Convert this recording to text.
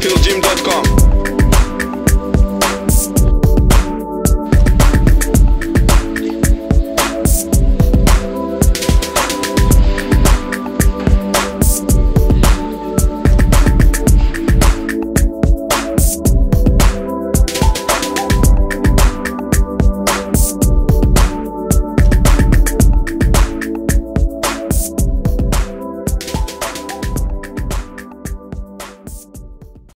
PhilJim.com